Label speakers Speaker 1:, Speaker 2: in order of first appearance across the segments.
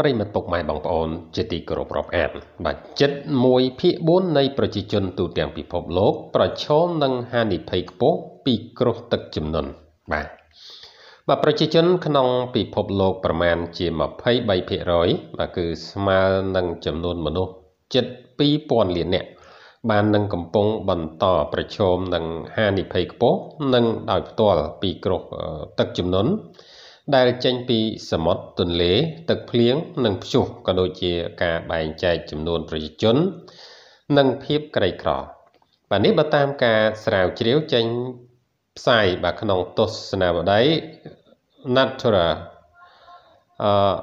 Speaker 1: ប្រិមត្តពុកម៉ែបងប្អូនជាទីគោរពរាប់អានបាទចិត្ត1ភាគ4នៃប្រជាជនទូទាំងពិភពលោក ប្រឈមនឹងហានិភ័យខ្ពស់ពីគ្រោះទឹកជំនន់បាទបាទប្រជាជនក្នុងពិភពលោកប្រមាណជា23%បាទគឺស្មើនឹងចំនួនមនុស្សជិត2000លាននាក់បាននឹងកំពុងបន្តប្រឈមនឹងហានិភ័យខ្ពស់និងដោយផ្ទាល់ពីគ្រោះទឹកជំនន់ ដែលចេញពីសមុទ្រទន្លេ ទឹកភ្លៀងនិងព្យុះក៏ដូចជាការបែងចែកចំនួនប្រជាជន និងភាពក្រីក្របាទនេះបើតាមការស្រាវជ្រាវចេញផ្សាយបាទក្នុងទស្សនាវដ្តី Natura អឺ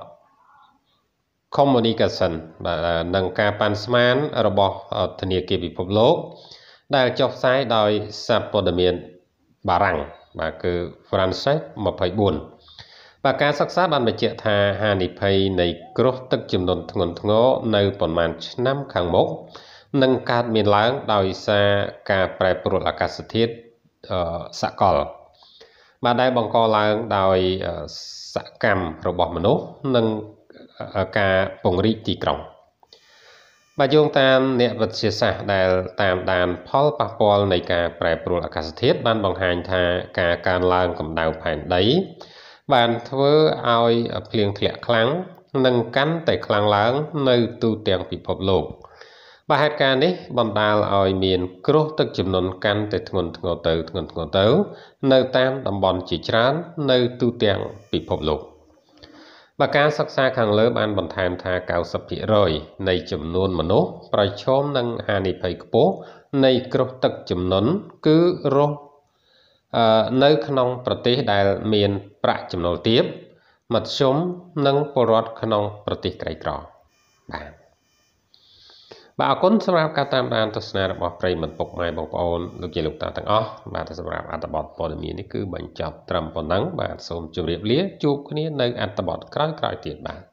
Speaker 1: Communication បាទនឹងការប៉ាន់ស្មានរបស់ធនាគារពិភពលោក ដែលចុះផ្សាយដោយសារព័ត៌មានបារាំងបាទគឺ France 24 បាទការសិក្សាបានបញ្ជាក់ថាហានិភ័យនៃគ្រោះទឹកជំនន់ធ្ងន់ធ្ងរនៅប្រមាណឆ្នាំខាងមុខនឹងកើតមានឡើងដោយសារការប្រែប្រួលអាកាសធាតុសកល បាទដែលបង្កឡើងដោយសកម្មរបស់មនុស្សនិងការពង្រីកទីក្រុងបាទយោងតាមអ្នកវិទ្យាសាស្ត្រដែលតាមដានផលប៉ះពាល់នៃការប្រែប្រួលអាកាសធាតុបានបង្ហាញថាការកើនឡើងកម្ដៅផែនដី បានធ្វើឲ្យភ្លៀងធ្លាក់ខ្លាំងនិងកាន់តែខ្លាំងឡើង នៅទូទាំងពិភពលោកបាទហេតុការណ៍នេះបណ្ដាលឲ្យមាន គ្រោះទឹកជំនន់កាន់តែធ្ងន់ធ្ងរទៅធ្ងន់ធ្ងរទៅ នៅតាមតំបន់ជាច្រើន នៅទូទាំងពិភពលោកបាទការសិក្សាខាងលើបានបន្ថែមថា90%នៃចំនួនមនុស្សប្រឈមនឹងហានិភ័យខ្ពស់នៃគ្រោះទឹកជំនន់គឺរស់ នៅក្នុងប្រទេសដែលមានប្រាក់ចំណូលទាបមធ្យមនិងពលរដ្ឋក្នុងប្រទេសក្រីក្របាទបាទអរគុណសម្រាប់ការតាមដានទស្សនារបស់ប្រិយមិត្តពុកម៉ែបងប្អូនលោកយាយលោកតាទាំងអស់បាទសម្រាប់អត្ថបទព័ត៌មាននេះគឺបញ្ចប់ត្រឹមប៉ុណ្ណឹងបាទសូមជម្រាបលាជួបគ្នានៅអត្ថបទក្រោយៗទៀតបាទ